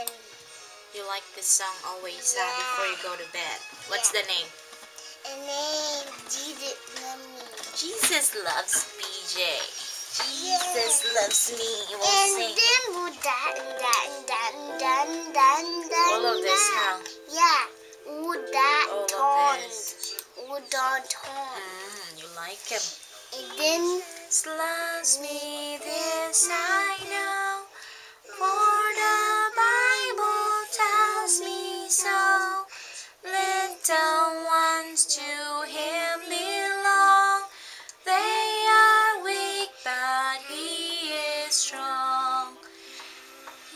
and You like this song always uh, before you go to bed. What's the name? and then Jesus love me. Jesus loves BJ. Jesus loves me. We'll And sing then dun dun dun dun dun dun. all of this, huh? Yeah. Uda All of ton. this. Uda ton. Mm, you like him. And then Jesus loves me, this I know. Little ones to him belong. They are weak, but he is strong.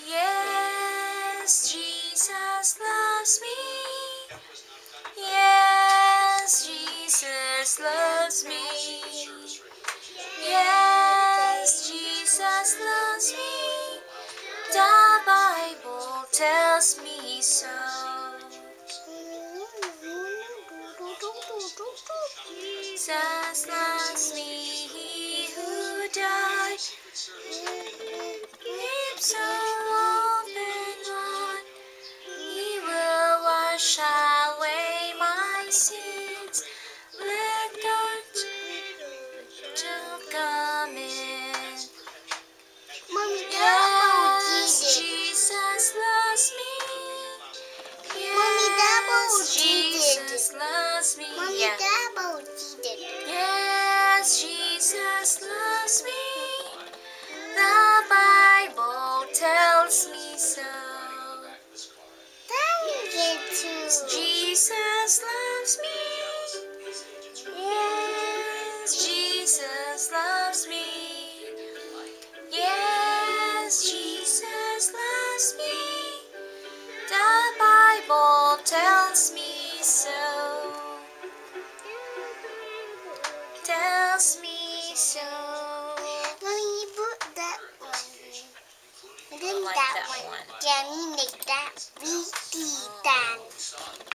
Yes, Jesus loves me. Yes, Jesus loves me. Yes, Jesus loves me. The Bible tells me so. Jesus loves me, he who died. Lips are open wide. He will wash away my sins. Let God to come in. Yes, Jesus. Loves me. Yes, Jesus. Loves me. Mommy, Jesus loves me. The Bible tells me so. Thank you too. Jesus loves me. Yes, Jesus loves me. Yes, Jesus loves me. The Bible tells me so. Tells me so. Mommy, you put that one. And then like that, that one. one. Jenny make that really done.